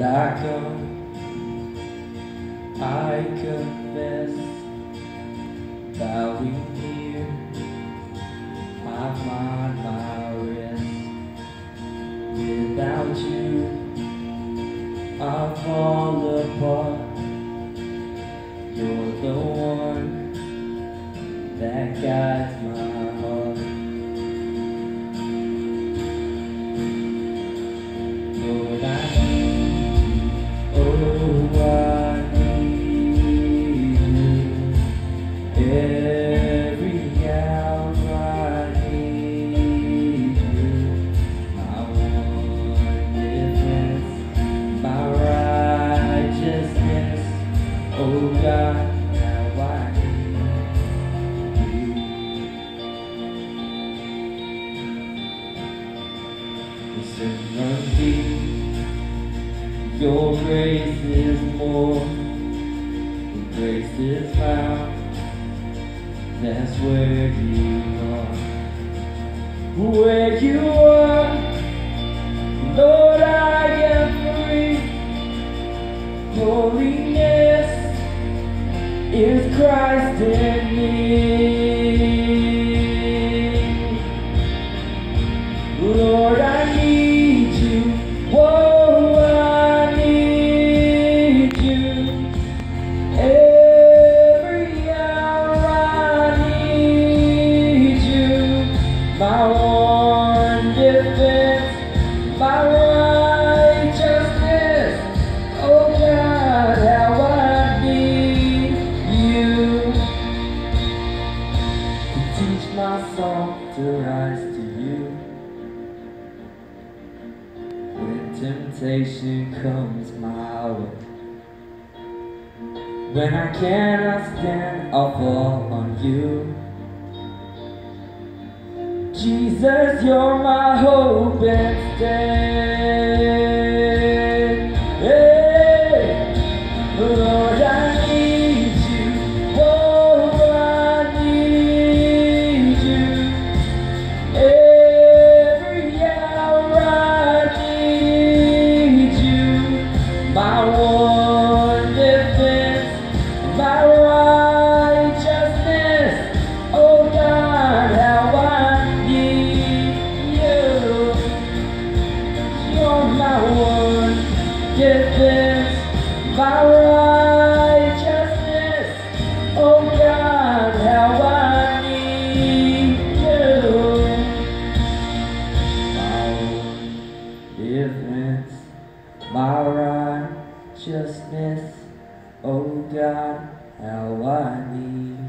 I come, I confess, bowing here, I find my rest. Without you, I fall your grace is more. Your grace is found. That's where you are. Where you are, Lord, I am free. Holiness is Christ in me. Lord, I need my song to rise to you. When temptation comes my way. When I cannot stand, I'll fall on you. Jesus, you're my hope and stay. My righteousness. Oh God, how I need you. My my righteousness. Oh God, how I need.